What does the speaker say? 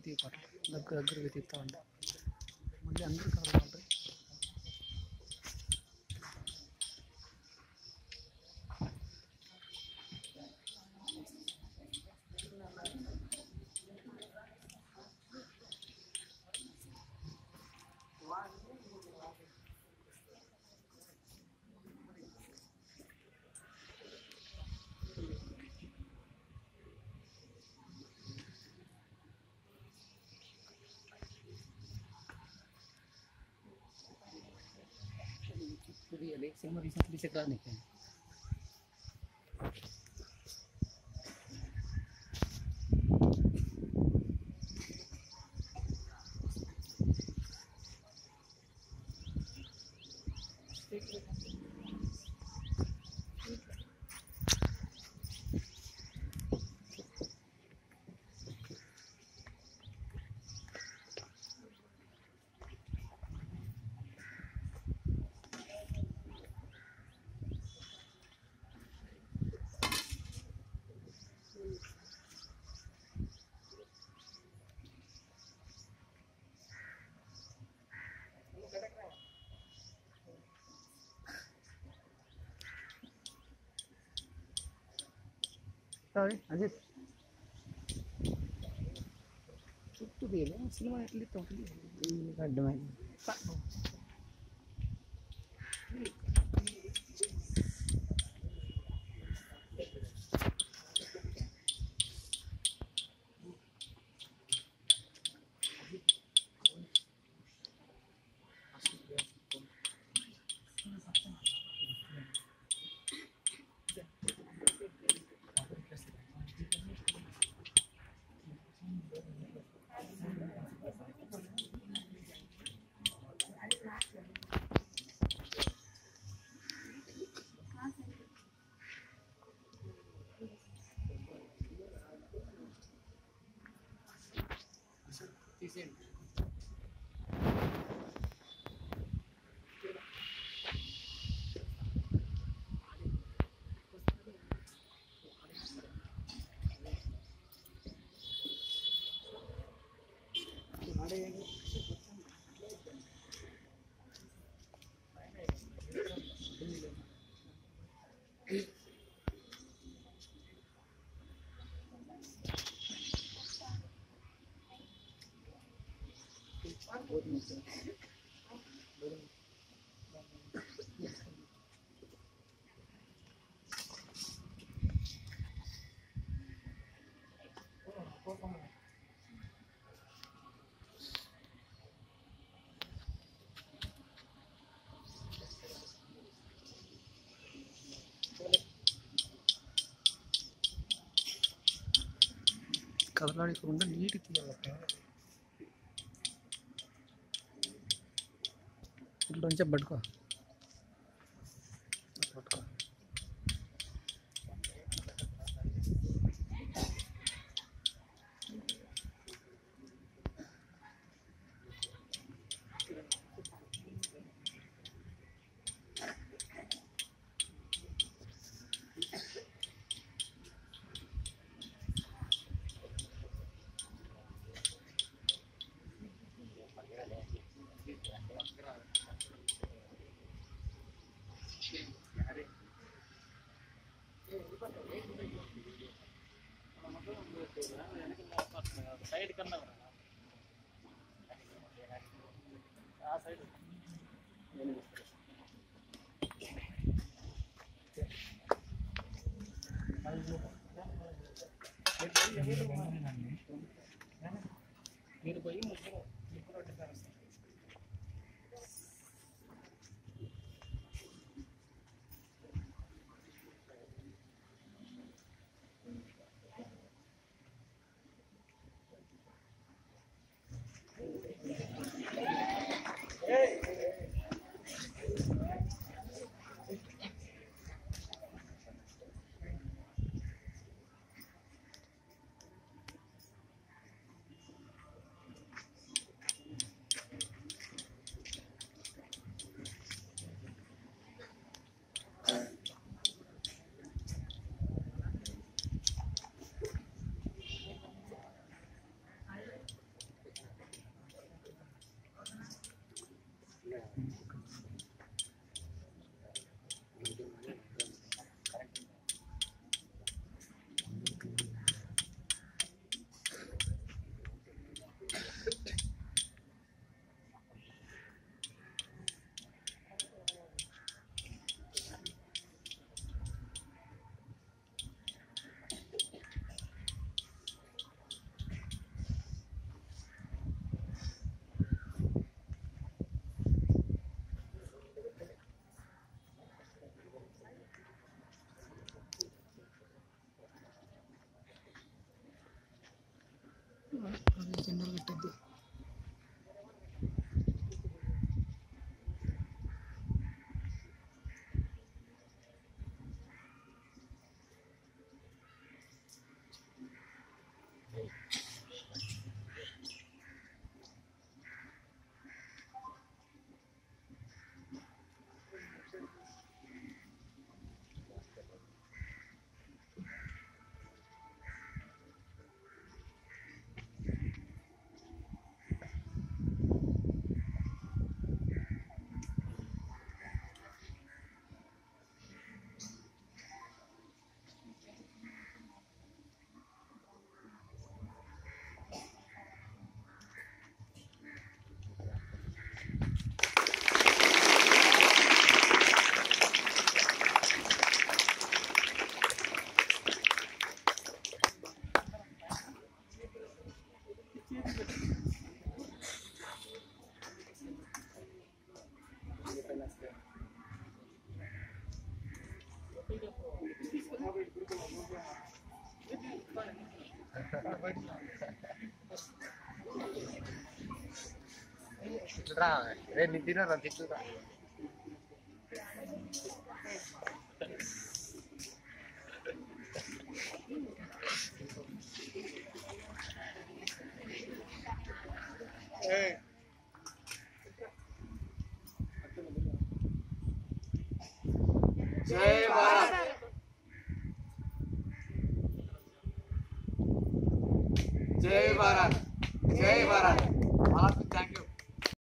ವಿಧಿ ಬರಲಿ ಲಗ್ಗ ಅಗ್ರ ವಿಧಿ ತಗೊಂಡು ಮళ్ళీ ಅಂದ್ರ है लेकिन सिनेमा रिसेंटली से करा नहीं है। sorry Aziz ಸುಟ್ಟು ಬೇರೆ ಸಿನಿಮಾ ಇರಲಿ ತಗೊಳ್ಳಿ ಗಡ್ಡ ಮೇಲೆ dicen కదలాడకుండా నీటి తీయాలట ఇట్లా ఉంచే పట్టుకో సైడ్ కన్నా ఆ సైడ్ మీరు పోయి Centrale, renditino anticentrale. Hey. जय भारत। जय भारत।